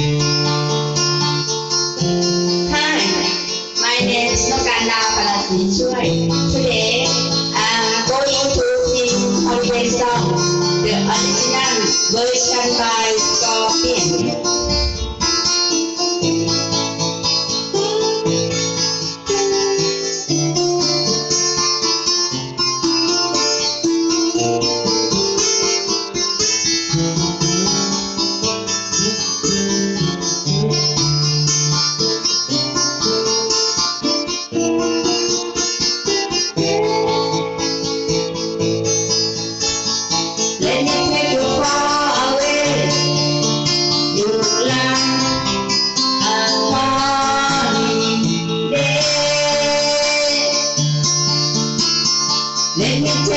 Hi, my name is Nokanda Palati Choi. Today, I'm going to sing holiday song, the original version by Scorpion.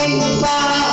Bye.